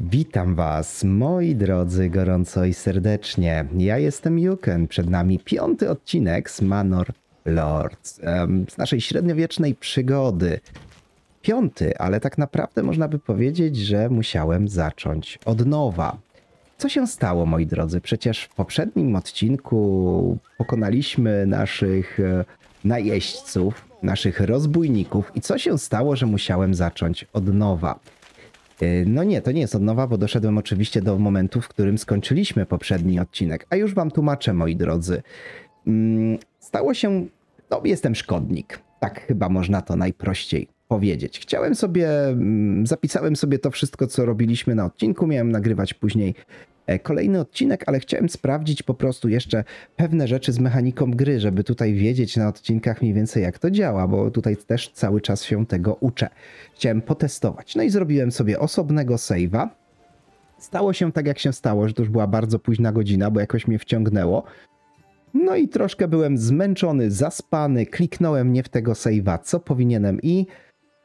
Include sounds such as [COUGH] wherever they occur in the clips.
Witam Was, moi drodzy, gorąco i serdecznie. Ja jestem Juken, przed nami piąty odcinek z Manor Lords, z naszej średniowiecznej przygody. Piąty, ale tak naprawdę można by powiedzieć, że musiałem zacząć od nowa. Co się stało, moi drodzy? Przecież w poprzednim odcinku pokonaliśmy naszych e, najeźdźców, naszych rozbójników. I co się stało, że musiałem zacząć od nowa? E, No nie, to nie jest od nowa, bo doszedłem oczywiście do momentu, w którym skończyliśmy poprzedni odcinek. A już wam tłumaczę, moi drodzy. Mm, Stało się, no jestem szkodnik. Tak chyba można to najprościej powiedzieć. Chciałem sobie, mm, zapisałem sobie to wszystko, co robiliśmy na odcinku. Miałem nagrywać później kolejny odcinek, ale chciałem sprawdzić po prostu jeszcze pewne rzeczy z mechaniką gry, żeby tutaj wiedzieć na odcinkach mniej więcej jak to działa, bo tutaj też cały czas się tego uczę. Chciałem potestować. No i zrobiłem sobie osobnego save'a. Stało się tak, jak się stało, że to już była bardzo późna godzina, bo jakoś mnie wciągnęło. No i troszkę byłem zmęczony, zaspany, kliknąłem nie w tego save'a, co powinienem i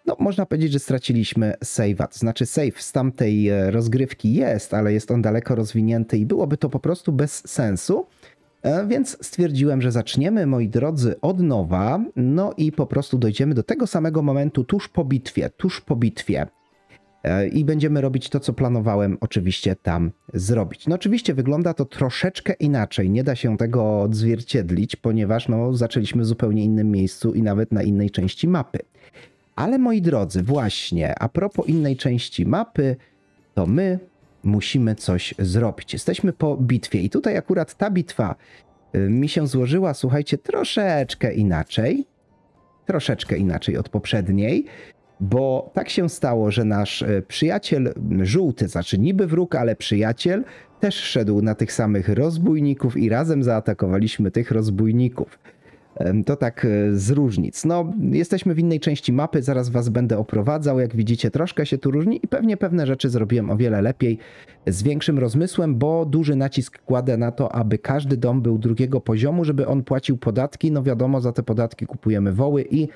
no można powiedzieć, że straciliśmy save'a. To znaczy save z tamtej e, rozgrywki jest, ale jest on daleko rozwinięty i byłoby to po prostu bez sensu. E, Więc stwierdziłem, że zaczniemy, moi drodzy, od nowa, no i po prostu dojdziemy do tego samego momentu tuż po bitwie, tuż po bitwie. E, I będziemy robić to, co planowałem oczywiście tam zrobić. No oczywiście wygląda to troszeczkę inaczej, nie da się tego odzwierciedlić, ponieważ no, zaczęliśmy w zupełnie innym miejscu i nawet na innej części mapy. Ale moi drodzy, właśnie a propos innej części mapy, to my musimy coś zrobić. Jesteśmy po bitwie i tutaj akurat ta bitwa y, mi się złożyła, słuchajcie, troszeczkę inaczej. Troszeczkę inaczej od poprzedniej, bo tak się stało, że nasz y, przyjaciel żółty, znaczy niby wróg, ale przyjaciel, też szedł na tych samych rozbójników i razem zaatakowaliśmy tych rozbójników. To tak e, z różnic. No, jesteśmy w innej części mapy, zaraz was będę oprowadzał. Jak widzicie, troszkę się tu różni i pewnie pewne rzeczy zrobiłem o wiele lepiej, z większym rozmysłem, bo duży nacisk kładę na to, aby każdy dom był drugiego poziomu, żeby on płacił podatki. No wiadomo, za te podatki kupujemy woły i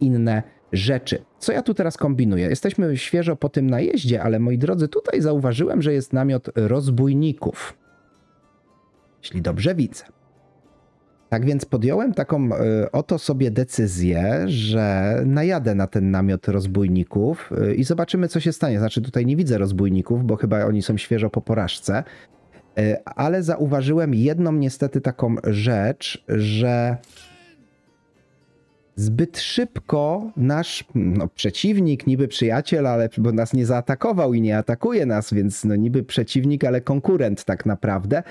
inne rzeczy. Co ja tu teraz kombinuję? Jesteśmy świeżo po tym najeździe, ale moi drodzy, tutaj zauważyłem, że jest namiot rozbójników. Jeśli dobrze widzę. Tak więc podjąłem taką y, oto sobie decyzję, że najadę na ten namiot rozbójników y, i zobaczymy, co się stanie. Znaczy, tutaj nie widzę rozbójników, bo chyba oni są świeżo po porażce, y, ale zauważyłem jedną niestety taką rzecz, że zbyt szybko nasz no, przeciwnik, niby przyjaciel, ale bo nas nie zaatakował i nie atakuje nas, więc no, niby przeciwnik, ale konkurent tak naprawdę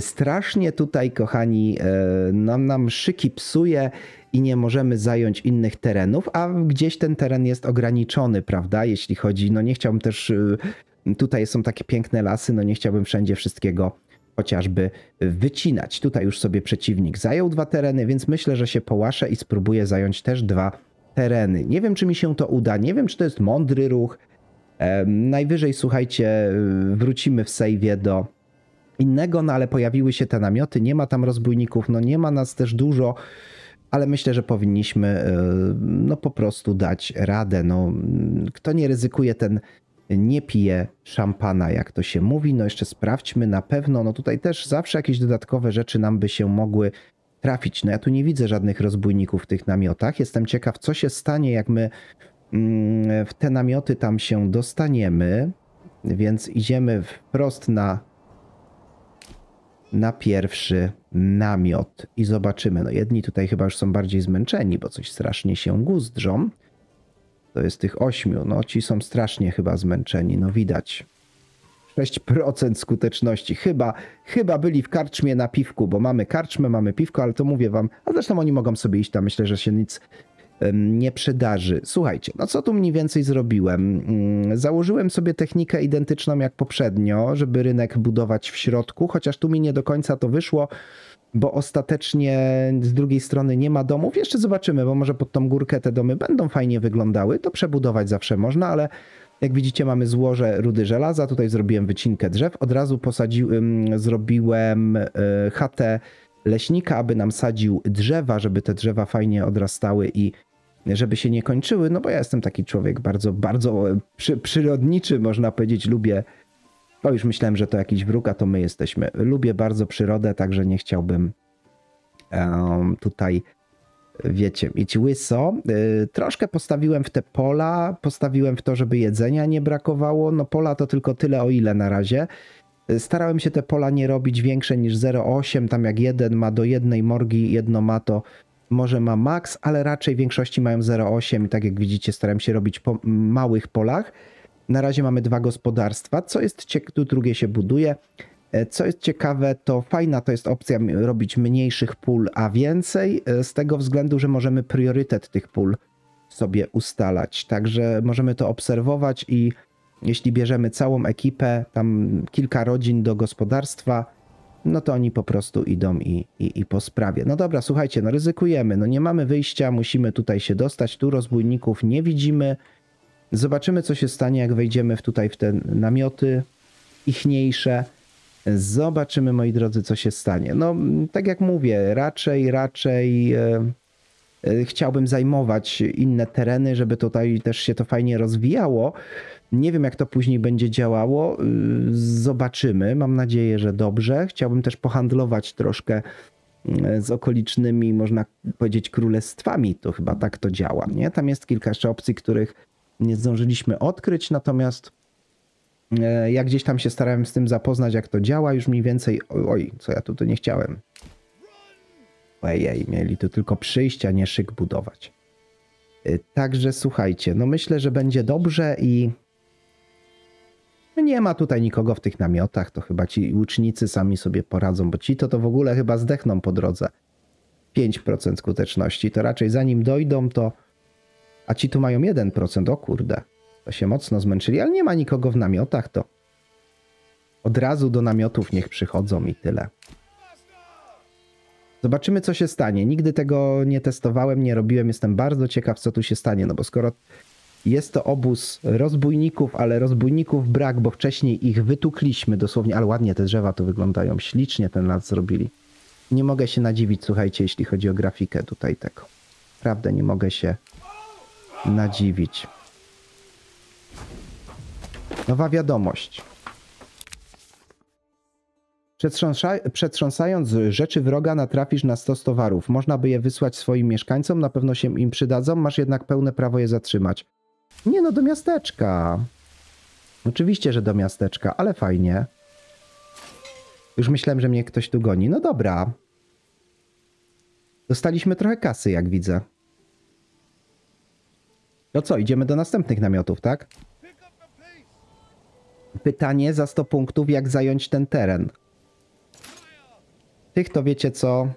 strasznie tutaj, kochani, e, nam, nam szyki psuje i nie możemy zająć innych terenów, a gdzieś ten teren jest ograniczony, prawda? Jeśli chodzi, no nie chciałbym też, e, tutaj są takie piękne lasy, no nie chciałbym wszędzie wszystkiego chociażby wycinać. Tutaj już sobie przeciwnik zajął dwa tereny, więc myślę, że się połaszę i spróbuję zająć też dwa tereny. Nie wiem, czy mi się to uda, nie wiem, czy to jest mądry ruch. Em, Najwyżej, słuchajcie, wrócimy w sejwie do innego, no ale pojawiły się te namioty, nie ma tam rozbójników, no nie ma nas też dużo, ale myślę, że powinniśmy e, no po prostu dać radę. No, kto nie ryzykuje, ten nie pije szampana, jak to się mówi. No jeszcze sprawdźmy na pewno, no tutaj też zawsze jakieś dodatkowe rzeczy nam by się mogły trafić. No ja tu nie widzę żadnych rozbójników w tych namiotach. Jestem ciekaw, co się stanie, jak my mm, w te namioty tam się dostaniemy. Więc idziemy wprost na na pierwszy namiot i zobaczymy. No jedni tutaj chyba już są bardziej zmęczeni, bo coś strasznie się guzdrzą. To jest tych ośmiu. No ci są strasznie chyba zmęczeni, no widać. 6% skuteczności. Chyba, chyba byli w karczmie na piwku, bo mamy karczmę, mamy piwko, ale to mówię wam, a zresztą oni mogą sobie iść tam, myślę, że się nic nie przydarzy. Słuchajcie, no co tu mniej więcej zrobiłem? Mm, Założyłem sobie technikę identyczną jak poprzednio, żeby rynek budować w środku, chociaż tu mi nie do końca to wyszło, bo ostatecznie z drugiej strony nie ma domów. Jeszcze zobaczymy, bo może pod tą górkę te domy będą fajnie wyglądały. To przebudować zawsze można, ale jak widzicie mamy złoże rudy żelaza. Tutaj zrobiłem wycinkę drzew. Od razu posadziłem, zrobiłem e, chatę leśnika, aby nam sadził drzewa, żeby te drzewa fajnie odrastały i żeby się nie kończyły, no bo ja jestem taki człowiek bardzo, bardzo e, przy, przyrodniczy, można powiedzieć, lubię, o już myślałem, że to jakiś wróg, a to my jesteśmy. Lubię bardzo przyrodę, także nie chciałbym um, tutaj wiecie, mieć łyso. Yy, troszkę postawiłem w te pola, postawiłem w to, żeby jedzenia nie brakowało. No pola to tylko tyle o ile na razie. Yy, starałem się te pola nie robić większe niż 0,8, tam jak jeden ma do jednej morgi, jedno ma to może ma max, ale raczej w większości mają 0,8 i tak jak widzicie staram się robić po małych polach. Na razie mamy dwa gospodarstwa, co jest ciekawe, tu drugie się buduje. E, co jest ciekawe, to fajna to jest opcja robić mniejszych pól, a więcej, e, z tego względu, że możemy priorytet tych pól sobie ustalać. Także możemy to obserwować i jeśli bierzemy całą ekipę, tam kilka rodzin do gospodarstwa, no to oni po prostu idą i, i, i po sprawie. No dobra, słuchajcie, no ryzykujemy, no nie mamy wyjścia, musimy tutaj się dostać, tu rozbójników nie widzimy. Zobaczymy, co się stanie, jak wejdziemy w tutaj w te namioty ichniejsze. Zobaczymy, moi drodzy, co się stanie. No, tak jak mówię, raczej, raczej e, chciałbym zajmować inne tereny, żeby tutaj też się to fajnie rozwijało. Nie wiem, jak to później będzie działało. Y, zobaczymy. Mam nadzieję, że dobrze. Chciałbym też pohandlować troszkę y, z okolicznymi, można powiedzieć, królestwami. To chyba tak to działa. Nie? Tam jest kilka jeszcze opcji, których nie zdążyliśmy odkryć, natomiast jak gdzieś tam się starałem z tym zapoznać, jak to działa, już mniej więcej. Oj, co ja tu nie chciałem. Ojej, mieli tu tylko przyjść, a nie szyk budować. Także słuchajcie, no myślę, że będzie dobrze i no nie ma tutaj nikogo w tych namiotach, to chyba ci łucznicy sami sobie poradzą, bo ci to to w ogóle chyba zdechną po drodze. 5% skuteczności, to raczej zanim dojdą, to... A ci tu mają 1%, o kurde. To się mocno zmęczyli, ale nie ma nikogo w namiotach, to od razu do namiotów niech przychodzą i tyle. Zobaczymy, co się stanie. Nigdy tego nie testowałem, nie robiłem. Jestem bardzo ciekaw, co tu się stanie, no bo skoro jest to obóz rozbójników, ale rozbójników brak, bo wcześniej ich wytukliśmy dosłownie, ale ładnie te drzewa tu wyglądają. Ślicznie ten las zrobili. Nie mogę się nadziwić, słuchajcie, jeśli chodzi o grafikę tutaj tego. Prawda, nie mogę się nadziwić. Nowa wiadomość. Przetrząsa przetrząsając rzeczy wroga natrafisz na stos towarów. Można by je wysłać swoim mieszkańcom, na pewno się im przydadzą, masz jednak pełne prawo je zatrzymać. Nie no, do miasteczka. Oczywiście, że do miasteczka, ale fajnie. Już myślałem, że mnie ktoś tu goni. No dobra. Dostaliśmy trochę kasy, jak widzę. No co, idziemy do następnych namiotów, tak? Pytanie za 100 punktów, jak zająć ten teren. Tych to wiecie co?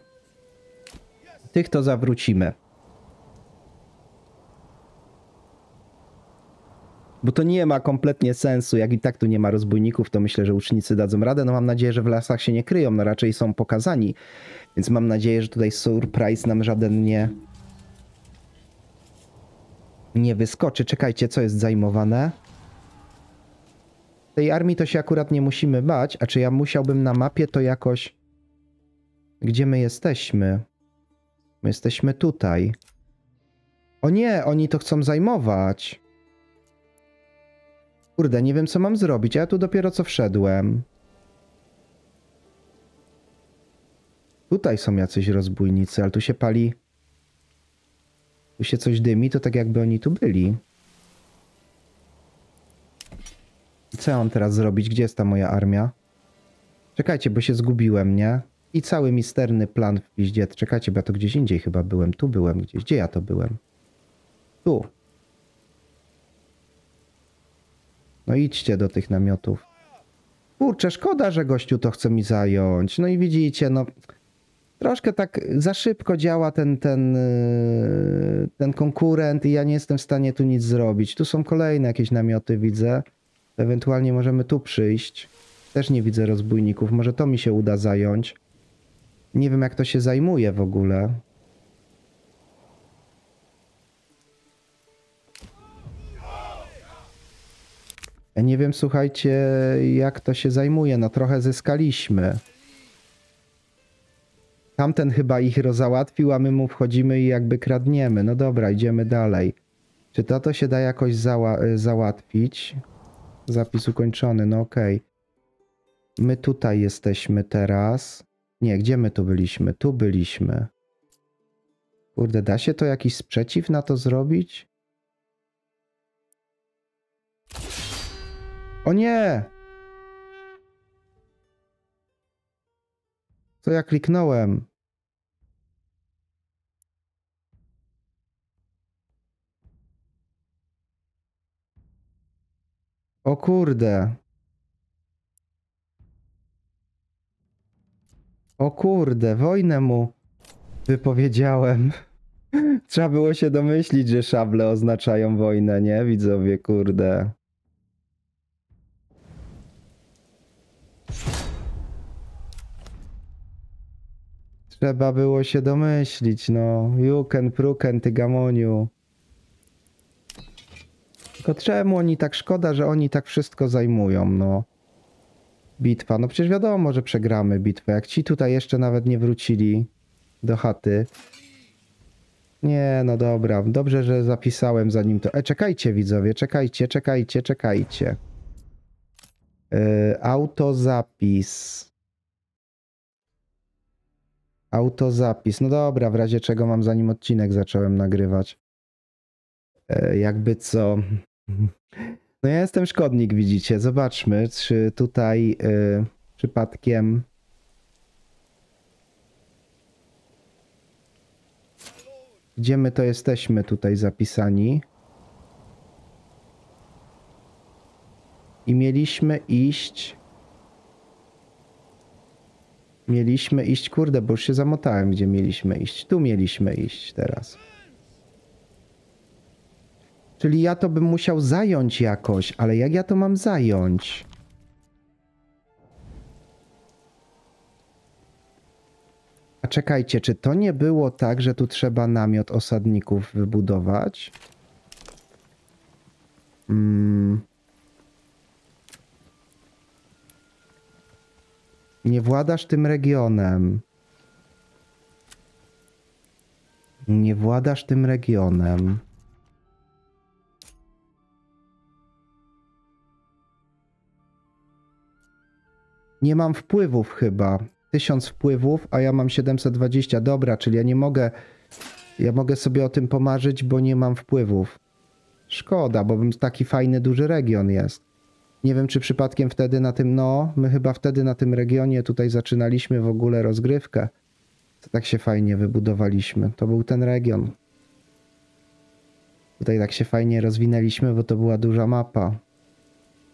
Tych to zawrócimy. Bo to nie ma kompletnie sensu. Jak i tak tu nie ma rozbójników, to myślę, że ucznicy dadzą radę. No mam nadzieję, że w lasach się nie kryją, no raczej są pokazani. Więc mam nadzieję, że tutaj surprise nam żaden nie... Nie wyskoczy. Czekajcie, co jest zajmowane? Tej armii to się akurat nie musimy bać. A czy ja musiałbym na mapie to jakoś... Gdzie my jesteśmy? My jesteśmy tutaj. O nie, oni to chcą zajmować. Kurde, nie wiem co mam zrobić, ja tu dopiero co wszedłem. Tutaj są jacyś rozbójnicy, ale tu się pali... Tu się coś dymi, to tak jakby oni tu byli. Co ja mam teraz zrobić? Gdzie jest ta moja armia? Czekajcie, bo się zgubiłem, nie? I cały misterny plan w piździe. Czekajcie, bo ja to gdzieś indziej chyba byłem. Tu byłem gdzieś. Gdzie ja to byłem? Tu. No idźcie do tych namiotów. Kurczę, szkoda, że gościu to chce mi zająć. No i widzicie, no troszkę tak za szybko działa ten, ten, yy, ten konkurent i ja nie jestem w stanie tu nic zrobić. Tu są kolejne jakieś namioty, widzę. Ewentualnie możemy tu przyjść. Też nie widzę rozbójników. Może to mi się uda zająć. Nie wiem, jak to się zajmuje w ogóle. Nie wiem, słuchajcie, jak to się zajmuje. No trochę zyskaliśmy. Tamten chyba ich rozałatwił, a my mu wchodzimy i jakby kradniemy. No dobra, idziemy dalej. Czy to to się da jakoś zała załatwić? Zapis ukończony, no okej. My tutaj jesteśmy teraz. Nie, gdzie my tu byliśmy? Tu byliśmy. Kurde, da się to jakiś sprzeciw na to zrobić? O nie! Co ja kliknąłem? O kurde. O kurde, wojnę mu wypowiedziałem. [LAUGHS] Trzeba było się domyślić, że szable oznaczają wojnę, nie? Widzowie, kurde. Trzeba było się domyślić, no. Juken, pruken, ty gamoniu. Tylko czemu oni tak szkoda, że oni tak wszystko zajmują, no. Bitwa. No przecież wiadomo, że przegramy bitwę. Jak ci tutaj jeszcze nawet nie wrócili do chaty. Nie, no dobra. Dobrze, że zapisałem zanim to. E, czekajcie, widzowie, czekajcie, czekajcie, czekajcie. Yy, autozapis. Autozapis. No dobra, w razie czego mam zanim odcinek zacząłem nagrywać. E, jakby co. [LAUGHS] No ja jestem szkodnik, widzicie. Zobaczmy, czy tutaj y, przypadkiem. Gdzie my to jesteśmy tutaj zapisani? I mieliśmy iść. Mieliśmy iść, kurde, bo już się zamotałem, gdzie mieliśmy iść. Tu mieliśmy iść teraz. Czyli ja to bym musiał zająć jakoś, ale jak ja to mam zająć? A czekajcie, czy to nie było tak, że tu trzeba namiot osadników wybudować? Mm. Nie władasz tym regionem. Nie władasz tym regionem. Nie mam wpływów chyba. 1000 wpływów, a ja mam 720. Dobra, czyli ja nie mogę. Ja mogę sobie o tym pomarzyć, bo nie mam wpływów. Szkoda, bo bym taki fajny, duży region jest. Nie wiem, czy przypadkiem wtedy na tym, no, my chyba wtedy na tym regionie tutaj zaczynaliśmy w ogóle rozgrywkę. To tak się fajnie wybudowaliśmy. To był ten region. Tutaj tak się fajnie rozwinęliśmy, bo to była duża mapa.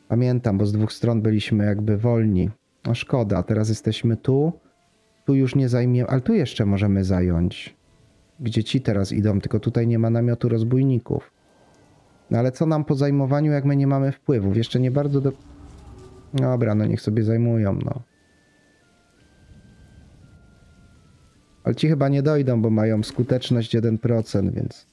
Pamiętam, bo z dwóch stron byliśmy jakby wolni. No szkoda, teraz jesteśmy tu. Tu już nie zajmiemy, ale tu jeszcze możemy zająć. Gdzie ci teraz idą, tylko tutaj nie ma namiotu rozbójników. No ale co nam po zajmowaniu, jak my nie mamy wpływów? Jeszcze nie bardzo do... Dobra, no niech sobie zajmują, no. Ale ci chyba nie dojdą, bo mają skuteczność 1%, więc...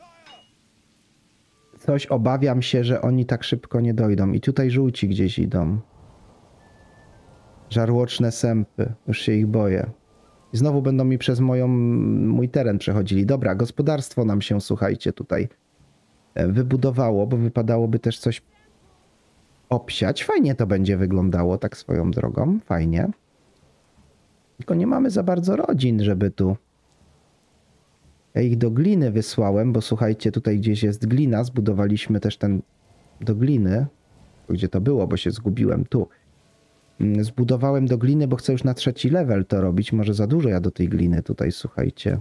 Coś obawiam się, że oni tak szybko nie dojdą. I tutaj żółci gdzieś idą. Żarłoczne sępy. Już się ich boję. I znowu będą mi przez moją, mój teren przechodzili. Dobra, gospodarstwo nam się, słuchajcie, tutaj e, wybudowało, bo wypadałoby też coś obsiać. Fajnie to będzie wyglądało, tak swoją drogą. Fajnie. Tylko nie mamy za bardzo rodzin, żeby tu... Ja ich do gliny wysłałem, bo słuchajcie, tutaj gdzieś jest glina. Zbudowaliśmy też ten do gliny. Gdzie to było, bo się zgubiłem. Tu. Mm, zbudowałem do gliny, bo chcę już na trzeci level to robić. Może za dużo ja do tej gliny tutaj, słuchajcie.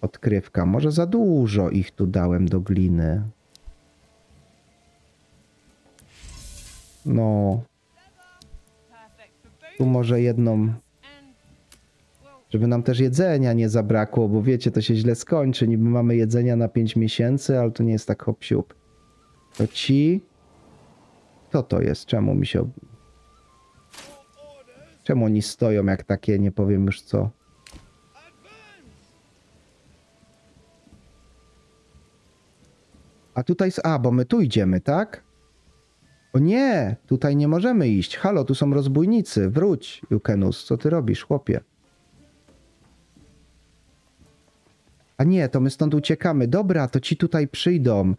Odkrywka. Może za dużo ich tu dałem do gliny. No. Tu może jedną... Żeby nam też jedzenia nie zabrakło, bo wiecie, to się źle skończy. Niby mamy jedzenia na 5 miesięcy, ale to nie jest tak hop -siup. To ci co to jest? Czemu mi się... Czemu oni stoją jak takie, nie powiem już co. A tutaj... A, bo my tu idziemy, tak? O nie! Tutaj nie możemy iść. Halo, tu są rozbójnicy. Wróć, Jukenus. Co ty robisz, chłopie? A nie, to my stąd uciekamy. Dobra, to ci tutaj przyjdą.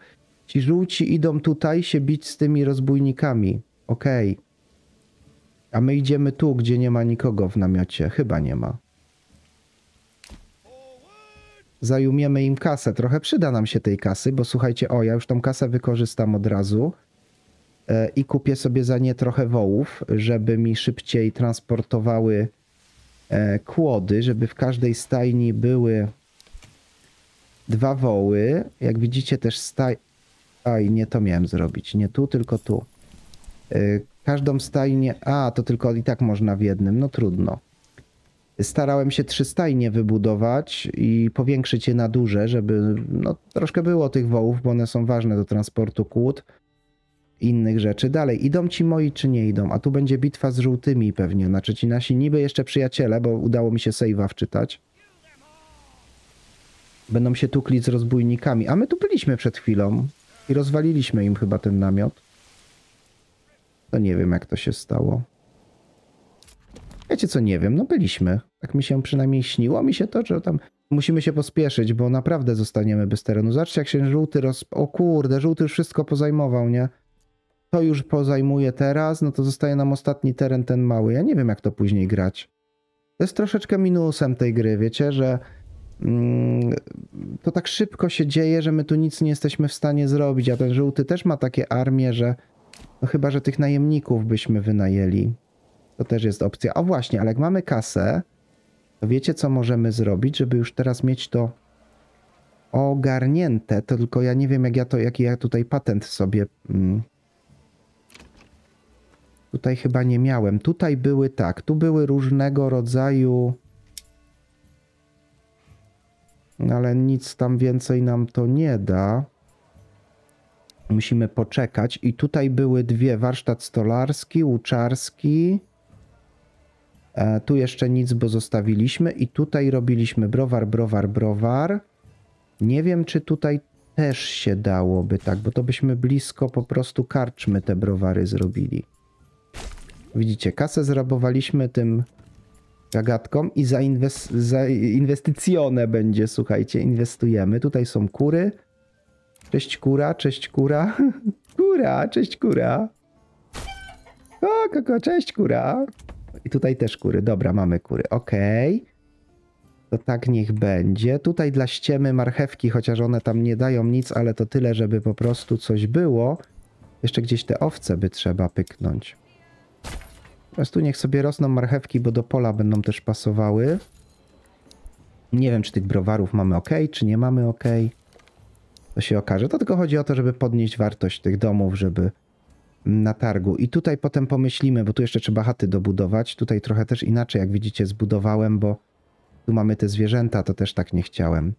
Ci żółci idą tutaj się bić z tymi rozbójnikami. Okej. A my idziemy tu, gdzie nie ma nikogo w namiocie. Chyba nie ma. Zajumiemy im kasę. Trochę przyda nam się tej kasy, bo słuchajcie, o, ja już tą kasę wykorzystam od razu e, i kupię sobie za nie trochę wołów, żeby mi szybciej transportowały e, kłody, żeby w każdej stajni były dwa woły. Jak widzicie też staj... Aj, nie to miałem zrobić. Nie tu, tylko tu. Y, Każdą stajnię... A, to tylko i tak można w jednym. No trudno. Starałem się trzy stajnie wybudować i powiększyć je na duże, żeby no, troszkę było tych wołów, bo one są ważne do transportu kłód innych rzeczy. Dalej, idą ci moi czy nie idą? A tu będzie bitwa z żółtymi pewnie. Znaczy ci nasi niby jeszcze przyjaciele, bo udało mi się save'a wczytać. Będą się tukli z rozbójnikami. A my tu byliśmy przed chwilą i rozwaliliśmy im chyba ten namiot. To nie wiem, jak to się stało. Wiecie co, nie wiem, no byliśmy. Tak mi się przynajmniej śniło mi się to, że tam musimy się pospieszyć, bo naprawdę zostaniemy bez terenu. Zobaczcie, jak się żółty roz... O kurde, żółty już wszystko pozajmował, nie? To już pozajmuje teraz, no to zostaje nam ostatni teren, ten mały. Ja nie wiem, jak to później grać. To jest troszeczkę minusem tej gry, wiecie, że to tak szybko się dzieje, że my tu nic nie jesteśmy w stanie zrobić, a ten żółty też ma takie armie, że no chyba, że tych najemników byśmy wynajęli. To też jest opcja. O właśnie, ale jak mamy kasę, to wiecie co możemy zrobić, żeby już teraz mieć to ogarnięte, to tylko ja nie wiem jak ja to, jaki ja tutaj patent sobie... Mm, tutaj chyba nie miałem. Tutaj były tak, tu były różnego rodzaju... No ale nic tam więcej nam to nie da. Musimy poczekać. I tutaj były dwie. Warsztat stolarski, łuczarski. E, tu jeszcze nic, bo zostawiliśmy. I tutaj robiliśmy browar, browar, browar. Nie wiem, czy tutaj też się dałoby tak, bo to byśmy blisko po prostu karczmy te browary zrobili. Widzicie, kasę zrabowaliśmy tym gagatkom i za, inwes- za inwestycjone będzie, słuchajcie, inwestujemy. Tutaj są kury. Cześć kura, cześć kura. [LAUGHS] Kura, cześć kura. O, koko, cześć kura. I tutaj też kury. Dobra, mamy kury. Okej. To tak niech będzie. Tutaj dla ściemy marchewki, chociaż one tam nie dają nic, ale to tyle, żeby po prostu coś było. Jeszcze gdzieś te owce by trzeba pyknąć. Po prostu niech sobie rosną marchewki, bo do pola będą też pasowały. Nie wiem, czy tych browarów mamy ok, czy nie mamy ok. To się okaże. To tylko chodzi o to, żeby podnieść wartość tych domów, żeby na targu. I tutaj potem pomyślimy, bo tu jeszcze trzeba chaty dobudować. Tutaj trochę też inaczej, jak widzicie, zbudowałem, bo tu mamy te zwierzęta, to też tak nie chciałem.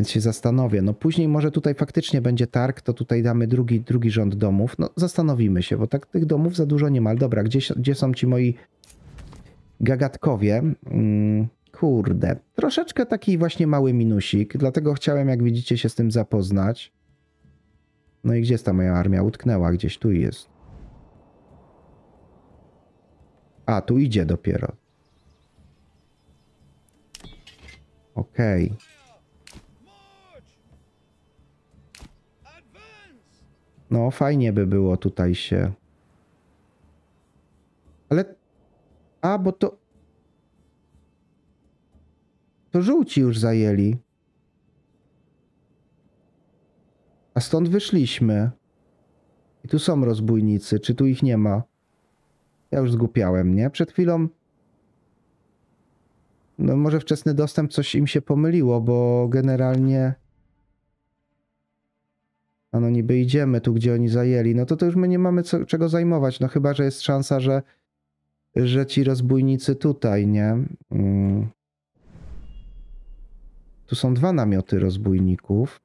Więc się zastanowię. No później może tutaj faktycznie będzie targ, to tutaj damy drugi, drugi rząd domów. No zastanowimy się, bo tak tych domów za dużo nie ma. Dobra, gdzie, gdzie są ci moi gagatkowie? Mm, kurde, troszeczkę taki właśnie mały minusik, dlatego chciałem, jak widzicie, się z tym zapoznać. No i gdzie jest ta moja armia? Utknęła gdzieś, tu jest. A, tu idzie dopiero. Okej. Okay. No, fajnie by było tutaj się. Ale. A, bo to. To żółci już zajęli. A stąd wyszliśmy. I tu są rozbójnicy. Czy tu ich nie ma? Ja już zgupiałem, nie? Przed chwilą. No, może wczesny dostęp coś im się pomyliło, bo generalnie. A no niby idziemy tu, gdzie oni zajęli. No to to już my nie mamy co, czego zajmować. No chyba, że jest szansa, że, że ci rozbójnicy tutaj, nie? Mm. Tu są dwa namioty rozbójników.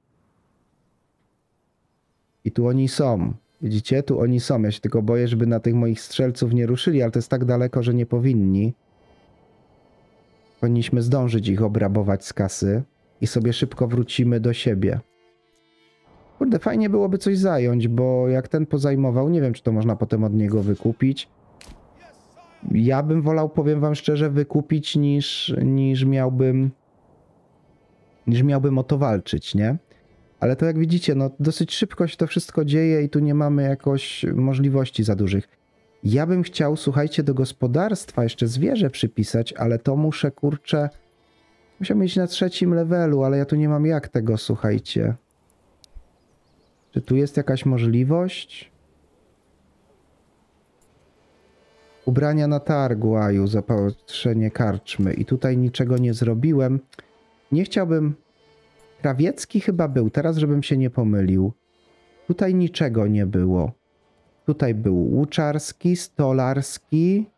I tu oni są. Widzicie? Tu oni są. Ja się tylko boję, żeby na tych moich strzelców nie ruszyli, ale to jest tak daleko, że nie powinni. Powinniśmy zdążyć ich obrabować z kasy i sobie szybko wrócimy do siebie. Kurde, fajnie byłoby coś zająć, bo jak ten pozajmował, nie wiem, czy to można potem od niego wykupić. Ja bym wolał, powiem wam szczerze, wykupić niż, niż miałbym niż miałbym o to walczyć, nie? Ale to jak widzicie, no dosyć szybko się to wszystko dzieje i tu nie mamy jakoś możliwości za dużych. Ja bym chciał, słuchajcie, do gospodarstwa jeszcze zwierzę przypisać, ale to muszę, kurczę, musiał mieć na trzecim levelu, ale ja tu nie mam jak tego, słuchajcie. Czy tu jest jakaś możliwość? Ubrania na targu, Aju, zapatrzenie karczmy. I tutaj niczego nie zrobiłem. Nie chciałbym... Krawiecki chyba był, teraz żebym się nie pomylił. Tutaj niczego nie było. Tutaj był łuczarski, stolarski.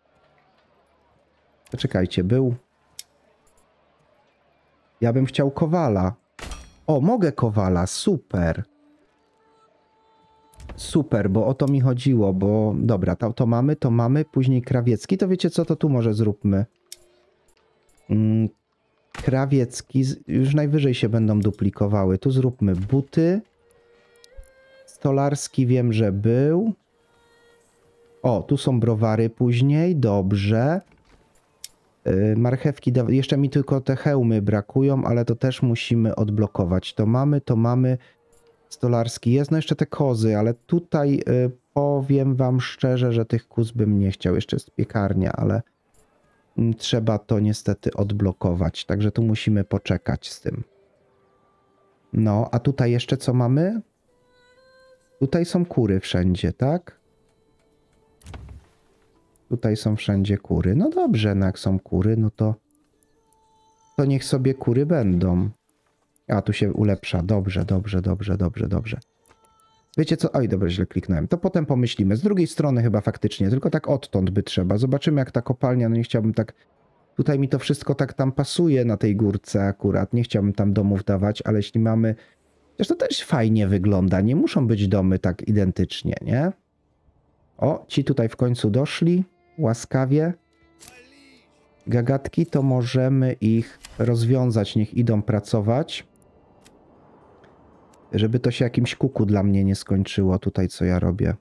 Poczekajcie, był... Ja bym chciał kowala. O, mogę kowala, super. Super, bo o to mi chodziło, bo dobra, to, to mamy, to mamy, później krawiecki, to wiecie co, to tu może zróbmy. Mm, krawiecki, już najwyżej się będą duplikowały. Tu zróbmy buty. Stolarski wiem, że był. O, tu są browary później, dobrze. Yy, marchewki, jeszcze mi tylko te hełmy brakują, ale to też musimy odblokować. To mamy, to mamy stolarski. Jest no jeszcze te kozy, ale tutaj y, powiem wam szczerze, że tych kóz bym nie chciał. Jeszcze jest piekarnia, ale mm, trzeba to niestety odblokować. Także tu musimy poczekać z tym. No, a tutaj jeszcze co mamy? Tutaj są kury wszędzie, tak? Tutaj są wszędzie kury. No dobrze, no jak są kury, no to to niech sobie kury będą. A, tu się ulepsza. Dobrze, dobrze, dobrze, dobrze, dobrze. Wiecie co? Oj, dobrze, źle kliknąłem. To potem pomyślimy. Z drugiej strony chyba faktycznie, tylko tak odtąd by trzeba. Zobaczymy jak ta kopalnia, no nie chciałbym tak... Tutaj mi to wszystko tak tam pasuje na tej górce akurat. Nie chciałbym tam domów dawać, ale jeśli mamy... Chociaż to też fajnie wygląda. Nie muszą być domy tak identycznie, nie? O, ci tutaj w końcu doszli. Łaskawie. Gagatki to możemy ich rozwiązać. Niech idą pracować żeby to się jakimś kuku dla mnie nie skończyło tutaj, co ja robię.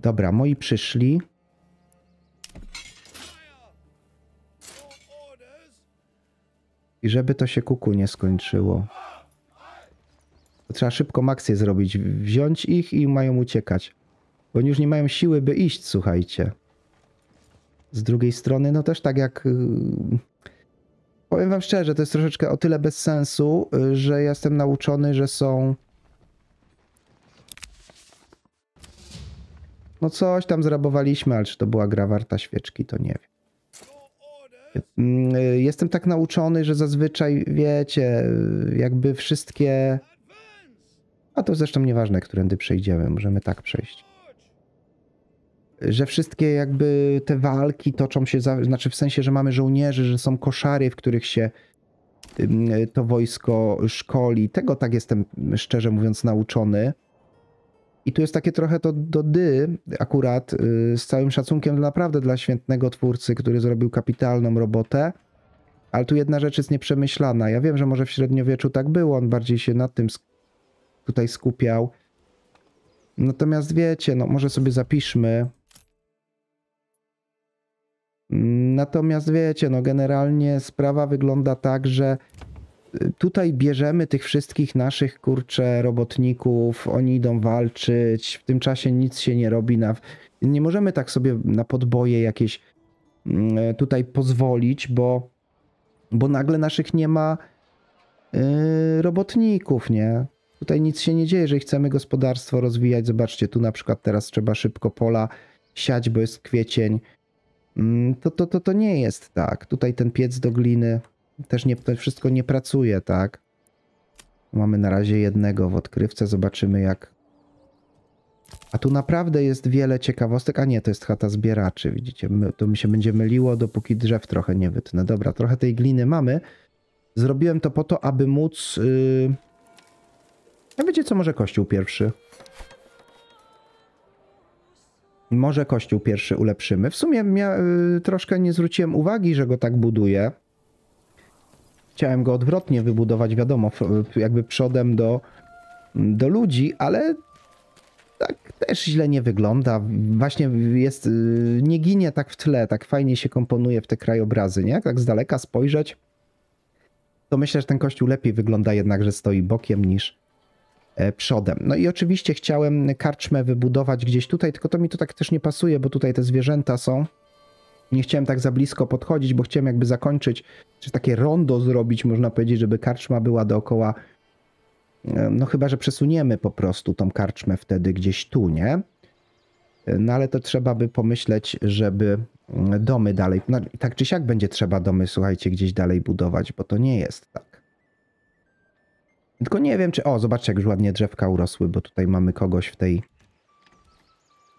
Dobra, moi przyszli. I żeby to się kuku nie skończyło. To trzeba szybko maksję zrobić. Wziąć ich i mają uciekać. Bo oni już nie mają siły, by iść, słuchajcie. Z drugiej strony, no też tak jak y, Powiem wam szczerze, to jest troszeczkę o tyle bez sensu, y, że jestem nauczony, że są... No coś tam zrabowaliśmy, ale czy to była gra warta świeczki, to nie wiem. Y, jestem tak nauczony, że zazwyczaj, wiecie, jakby wszystkie... A to zresztą nieważne, którędy przejdziemy, możemy tak przejść że wszystkie jakby te walki toczą się, za, znaczy w sensie, że mamy żołnierzy, że są koszary, w których się to wojsko szkoli. Tego tak jestem szczerze mówiąc nauczony. I tu jest takie trochę to do dy akurat y, z całym szacunkiem naprawdę dla świętnego twórcy, który zrobił kapitalną robotę. Ale tu jedna rzecz jest nieprzemyślana. Ja wiem, że może w średniowieczu tak było, on bardziej się nad tym tutaj skupiał. Natomiast wiecie, no może sobie zapiszmy, Natomiast wiecie, no generalnie sprawa wygląda tak, że y, tutaj bierzemy tych wszystkich naszych kurcze robotników, oni idą walczyć, w tym czasie nic się nie robi. Na, nie możemy tak sobie na podboje jakieś mm, tutaj pozwolić, bo, bo nagle naszych nie ma yy, robotników, nie? Tutaj nic się nie dzieje, jeżeli chcemy gospodarstwo rozwijać. Zobaczcie, tu na przykład teraz trzeba szybko pola siać, bo jest kwiecień. Mm, to, to, to, to nie jest tak. Tutaj ten piec do gliny też nie, to wszystko nie pracuje, tak? Mamy na razie jednego w odkrywce, zobaczymy jak... A tu naprawdę jest wiele ciekawostek, a nie, to jest chata zbieraczy, widzicie, to mi się będzie myliło, dopóki drzew trochę nie wytnę. Dobra, trochę tej gliny mamy. Zrobiłem to po to, aby móc... Yy... A wiecie co, może kościół pierwszy? Może kościół pierwszy ulepszymy. W sumie mia, y, troszkę nie zwróciłem uwagi, że go tak buduje. Chciałem go odwrotnie wybudować, wiadomo, jakby przodem do, do ludzi, ale tak też źle nie wygląda. Właśnie jest, y, nie ginie tak w tle, tak fajnie się komponuje w te krajobrazy, nie? Jak tak z daleka spojrzeć, to myślę, że ten kościół lepiej wygląda jednak, że stoi bokiem niż przodem. No i oczywiście chciałem karczmę wybudować gdzieś tutaj, tylko to mi to tak też nie pasuje, bo tutaj te zwierzęta są. Nie chciałem tak za blisko podchodzić, bo chciałem jakby zakończyć, czy takie rondo zrobić, można powiedzieć, żeby karczma była dookoła. E, No chyba, że przesuniemy po prostu tą karczmę wtedy gdzieś tu, nie? E, No ale to trzeba by pomyśleć, żeby mm, domy dalej. No, tak czy siak będzie trzeba domy, słuchajcie, gdzieś dalej budować, bo to nie jest tak. Tylko nie wiem, czy. O, zobaczcie, jak już ładnie drzewka urosły, bo tutaj mamy kogoś w tej.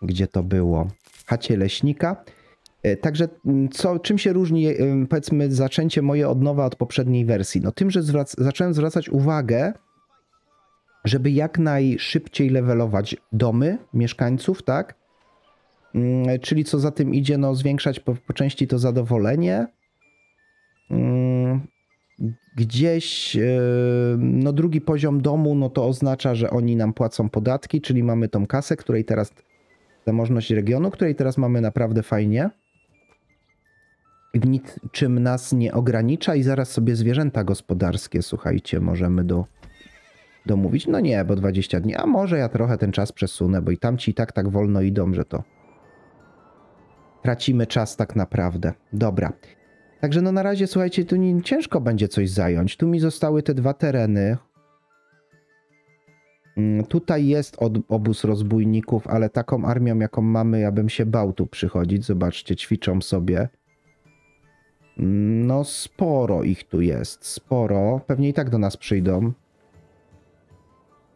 Gdzie to było? Chacie leśnika. E, Także mm, co, czym się różni, e, powiedzmy, zaczęcie moje od nowa od poprzedniej wersji? No tym, że zwrac zacząłem zwracać uwagę, żeby jak najszybciej levelować domy mieszkańców, tak? Mm, Czyli co za tym idzie, no zwiększać po, po części to zadowolenie. Gdzieś, e, no drugi poziom domu, no to oznacza, że oni nam płacą podatki, czyli mamy tą kasę, której teraz, zamożność regionu, której teraz mamy naprawdę fajnie. Niczym nas nie ogranicza i zaraz sobie zwierzęta gospodarskie, słuchajcie, możemy do, domówić. No nie, bo 20 dni, a może ja trochę ten czas przesunę, bo i tamci i tak tak wolno idą, że to tracimy czas tak naprawdę. Dobra. Także no na razie, słuchajcie, tu nie, ciężko będzie coś zająć. Tu mi zostały te dwa tereny. Mm, Tutaj jest od, obóz rozbójników, ale taką armią, jaką mamy, ja bym się bał tu przychodzić. Zobaczcie, ćwiczą sobie. Mm, No sporo ich tu jest, sporo. Pewnie i tak do nas przyjdą.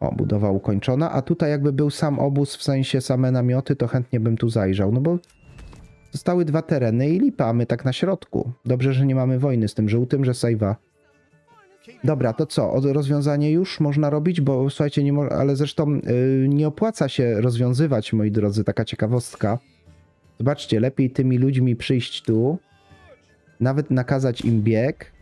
O, budowa ukończona. A tutaj jakby był sam obóz, w sensie same namioty, to chętnie bym tu zajrzał. No bo zostały dwa tereny i lipamy tak na środku. Dobrze, że nie mamy wojny z tym żółtym, że sejwa. Dobra, to co? Rozwiązanie już można robić, bo słuchajcie, nie ale zresztą yy, nie opłaca się rozwiązywać, moi drodzy, taka ciekawostka. Zobaczcie, lepiej tymi ludźmi przyjść tu, nawet nakazać im bieg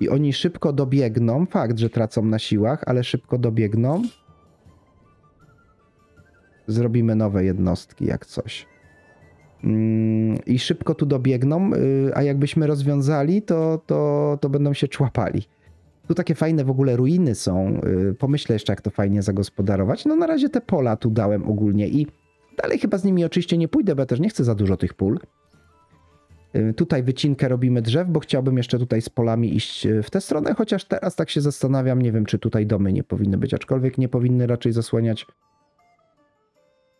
i oni szybko dobiegną. Fakt, że tracą na siłach, ale szybko dobiegną. Zrobimy nowe jednostki, jak coś. Mm, I szybko tu dobiegną, y, a jakbyśmy rozwiązali, to, to, to będą się człapali. Tu takie fajne w ogóle ruiny są. y, Pomyślę jeszcze, jak to fajnie zagospodarować. No na razie te pola tu dałem ogólnie i dalej chyba z nimi oczywiście nie pójdę, bo ja też nie chcę za dużo tych pól. Y, Tutaj wycinkę robimy drzew, bo chciałbym jeszcze tutaj z polami iść w tę stronę, chociaż teraz tak się zastanawiam, nie wiem, czy tutaj domy nie powinny być, aczkolwiek nie powinny raczej zasłaniać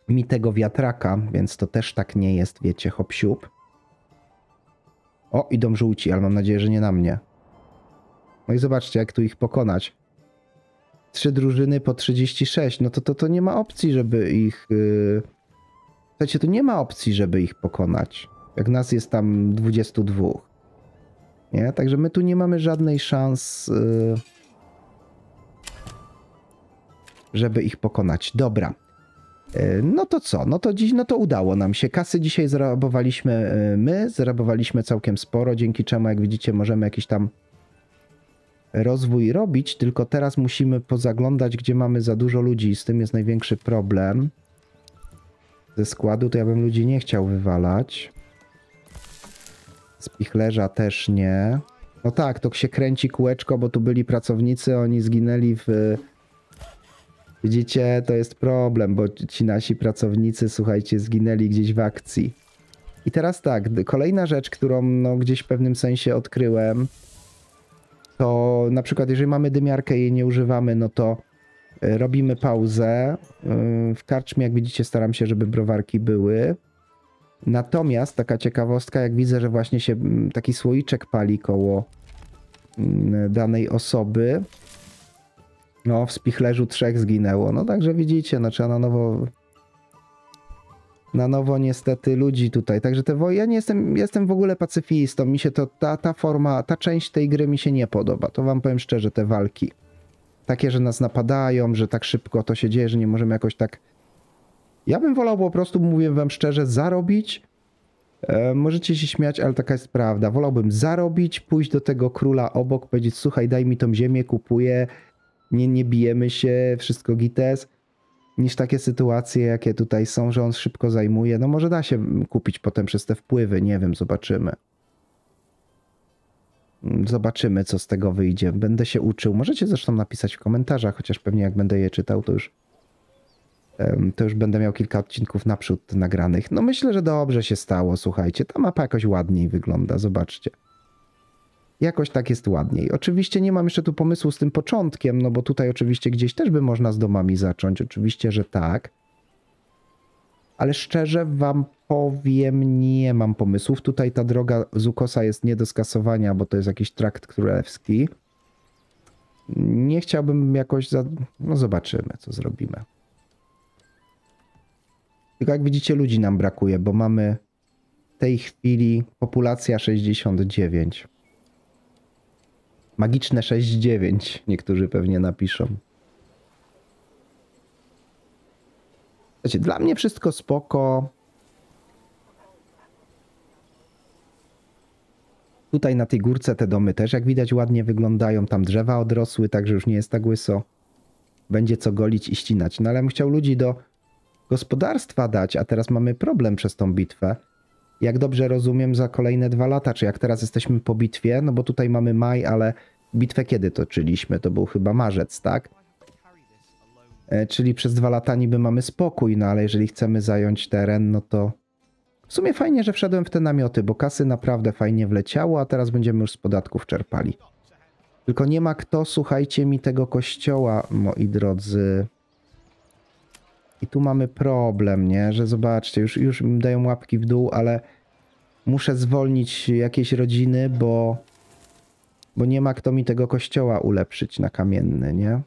mi tego wiatraka, więc to też tak nie jest, wiecie, hop siup. O, idą żółci, ale mam nadzieję, że nie na mnie. No i zobaczcie, jak tu ich pokonać. Trzy drużyny po 36, no to to, to nie ma opcji, żeby ich... Yy... Słuchajcie, tu nie ma opcji, żeby ich pokonać. Jak nas jest tam 22. Nie? Także my tu nie mamy żadnej szans, yy... żeby ich pokonać. Dobra. Yy, No to co? No to dziś, no to udało nam się. Kasy dzisiaj zarabowaliśmy yy, my, zarabowaliśmy całkiem sporo, dzięki czemu, jak widzicie, możemy jakiś tam rozwój robić, tylko teraz musimy pozaglądać, gdzie mamy za dużo ludzi z tym jest największy problem. Ze składu to ja bym ludzi nie chciał wywalać. Z pichlerza też nie. No tak, to się kręci kółeczko, bo tu byli pracownicy, oni zginęli w... Widzicie, to jest problem, bo ci nasi pracownicy, słuchajcie, zginęli gdzieś w akcji. I teraz tak, kolejna rzecz, którą no, gdzieś w pewnym sensie odkryłem, to na przykład jeżeli mamy dymiarkę i jej nie używamy, no to y, robimy pauzę. Y, W karczmie, jak widzicie, staram się, żeby browarki były. Natomiast taka ciekawostka, jak widzę, że właśnie się taki słoiczek pali koło danej osoby. No, w spichlerzu trzech zginęło. No także widzicie, no trzeba na nowo na nowo niestety ludzi tutaj. Także te woje, ja nie jestem, jestem w ogóle pacyfistą. Mi się to, ta, ta forma, ta część tej gry mi się nie podoba. To wam powiem szczerze, te walki. Takie, że nas napadają, że tak szybko to się dzieje, że nie możemy jakoś tak... Ja bym wolał po prostu, mówię wam szczerze, zarobić. E, możecie się śmiać, ale taka jest prawda. Wolałbym zarobić, pójść do tego króla obok, powiedzieć, słuchaj, daj mi tą ziemię, kupuję, nie, nie bijemy się, wszystko gites niż takie sytuacje, jakie tutaj są, że on szybko zajmuje. No może da się kupić potem przez te wpływy, nie wiem, zobaczymy. Zobaczymy, co z tego wyjdzie. Będę się uczył. Możecie zresztą napisać w komentarzach, chociaż pewnie jak będę je czytał, to już to już będę miał kilka odcinków naprzód nagranych. No myślę, że dobrze się stało, słuchajcie. Ta mapa jakoś ładniej wygląda, zobaczcie. Jakoś tak jest ładniej. Oczywiście nie mam jeszcze tu pomysłu z tym początkiem, no bo tutaj oczywiście gdzieś też by można z domami zacząć. Oczywiście, że tak. Ale szczerze wam powiem, nie mam pomysłów. Tutaj ta droga z Ukosa jest nie do skasowania, bo to jest jakiś trakt królewski. Nie chciałbym jakoś za... No zobaczymy, co zrobimy. Tylko jak widzicie, ludzi nam brakuje, bo mamy w tej chwili populacja 69. Magiczne 6-9, niektórzy pewnie napiszą. Słuchajcie, dla mnie wszystko spoko. Tutaj na tej górce te domy też, jak widać, ładnie wyglądają. Tam drzewa odrosły, także już nie jest tak łyso. Będzie co golić i ścinać. No ale bym chciał ludzi do gospodarstwa dać, a teraz mamy problem przez tą bitwę. Jak dobrze rozumiem, za kolejne dwa lata, czy jak teraz jesteśmy po bitwie, no bo tutaj mamy maj, ale bitwę kiedy toczyliśmy? To był chyba marzec, tak? E, Czyli przez dwa lata niby mamy spokój, no ale jeżeli chcemy zająć teren, no to w sumie fajnie, że wszedłem w te namioty, bo kasy naprawdę fajnie wleciało, a teraz będziemy już z podatków czerpali. Tylko nie ma kto, słuchajcie mi tego kościoła, moi drodzy. I tu mamy problem, nie? Że zobaczcie, już, już dają łapki w dół, ale muszę zwolnić jakieś rodziny, bo, bo nie ma kto mi tego kościoła ulepszyć na kamienny, nie?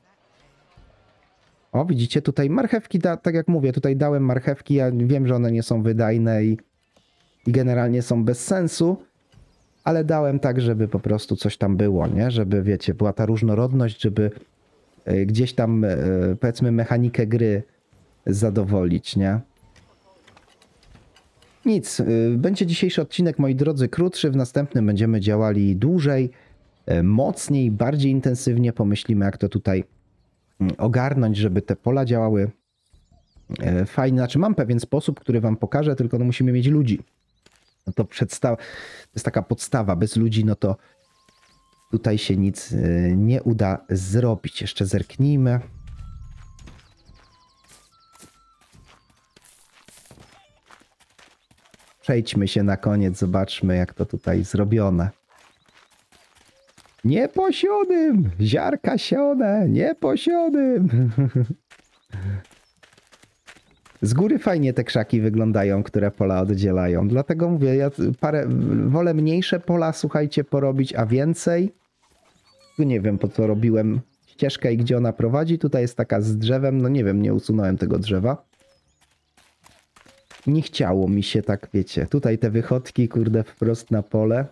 O, widzicie, tutaj marchewki, da, tak jak mówię, tutaj dałem marchewki, ja wiem, że one nie są wydajne i, i generalnie są bez sensu, ale dałem tak, żeby po prostu coś tam było, nie? Żeby, wiecie, była ta różnorodność, żeby e, gdzieś tam, e, powiedzmy, mechanikę gry zadowolić, nie? Nic, y, będzie dzisiejszy odcinek, moi drodzy, krótszy. W następnym będziemy działali dłużej, e, mocniej, bardziej intensywnie. Pomyślimy, jak to tutaj mm, ogarnąć, żeby te pola działały e, fajnie. Znaczy, mam pewien sposób, który wam pokażę, tylko no musimy mieć ludzi. No to to jest taka podstawa. Bez ludzi, no to tutaj się nic e, nie uda zrobić. Jeszcze zerknijmy. Przejdźmy się na koniec, zobaczmy jak to tutaj zrobione. Nie posionym! Ziarka sione! Nie posionym! Z góry fajnie te krzaki wyglądają, które pola oddzielają. Dlatego mówię, ja parę, wolę mniejsze pola, słuchajcie, porobić, a więcej. Tu nie wiem, po co robiłem ścieżkę i gdzie ona prowadzi. Tutaj jest taka z drzewem, no nie wiem, nie usunąłem tego drzewa nie chciało mi się tak, wiecie, tutaj te wychodki, kurde, wprost na pole.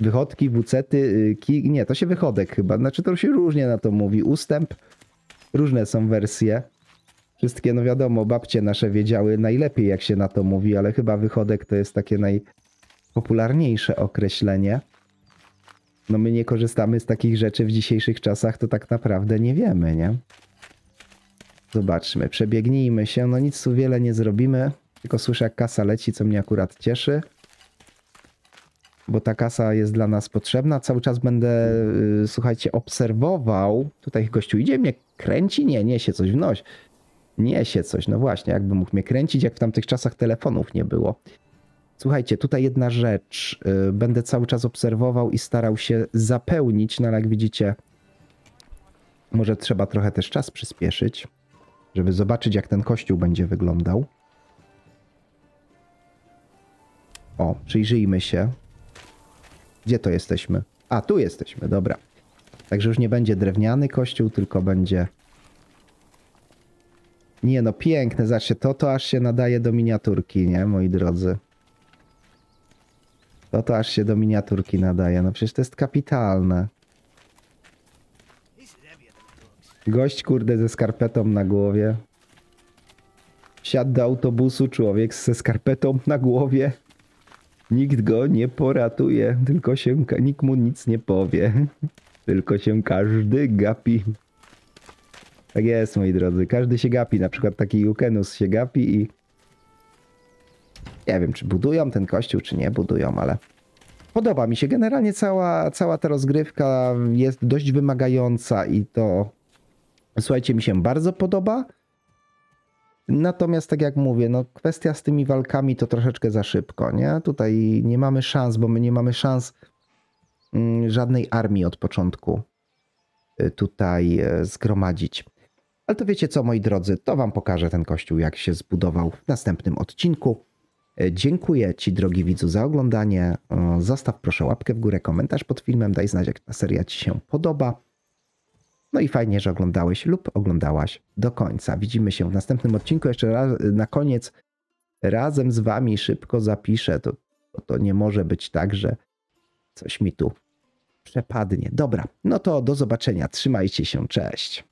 Wychodki, wucety, y, ki... nie, to się wychodek chyba, znaczy to się różnie na to mówi. Ustęp, różne są wersje. Wszystkie, no wiadomo, babcie nasze wiedziały najlepiej, jak się na to mówi, ale chyba wychodek to jest takie najpopularniejsze określenie. No my nie korzystamy z takich rzeczy w dzisiejszych czasach, to tak naprawdę nie wiemy, nie? Zobaczmy, przebiegnijmy się, no nic tu wiele nie zrobimy. Tylko słyszę, jak kasa leci, co mnie akurat cieszy. Bo ta kasa jest dla nas potrzebna. Cały czas będę, y, słuchajcie, obserwował. Tutaj gościu idzie, mnie kręci? Nie, niesie coś w noś. Niesie coś, no właśnie, jakby mógł mnie kręcić, jak w tamtych czasach telefonów nie było. Słuchajcie, tutaj jedna rzecz. y, Będę cały czas obserwował i starał się zapełnić, no ale jak widzicie, może trzeba trochę też czas przyspieszyć, żeby zobaczyć, jak ten kościół będzie wyglądał. O, przyjrzyjmy się. Gdzie to jesteśmy? A, tu jesteśmy, dobra. Także już nie będzie drewniany kościół, tylko będzie... Nie no, piękne, zobaczcie, to, to aż się nadaje do miniaturki, nie, moi drodzy? To to aż się do miniaturki nadaje, no przecież to jest kapitalne. Gość, kurde, ze skarpetą na głowie. Wsiadł do autobusu człowiek ze skarpetą na głowie. Nikt go nie poratuje, tylko się, nikt mu nic nie powie. [LAUGHS] Tylko się każdy gapi. Tak jest, moi drodzy. Każdy się gapi. Na przykład taki Jukenus się gapi i... Nie wiem, czy budują ten kościół, czy nie budują, ale... Podoba mi się. Generalnie cała, cała ta rozgrywka jest dość wymagająca i to, słuchajcie, mi się bardzo podoba. Natomiast tak jak mówię, no kwestia z tymi walkami to troszeczkę za szybko, nie? Tutaj nie mamy szans, bo my nie mamy szans mm, żadnej armii od początku y, tutaj e, zgromadzić. Ale to wiecie co, moi drodzy, to wam pokażę ten kościół, jak się zbudował w następnym odcinku. E, Dziękuję Ci, drogi widzu, za oglądanie. Zostaw proszę łapkę w górę, komentarz pod filmem, daj znać, jak ta seria Ci się podoba. No i fajnie, że oglądałeś lub oglądałaś do końca. Widzimy się w następnym odcinku. Jeszcze raz na koniec razem z Wami szybko zapiszę. To, to, nie może być tak, że coś mi tu przepadnie. Dobra, no to do zobaczenia. Trzymajcie się. Cześć.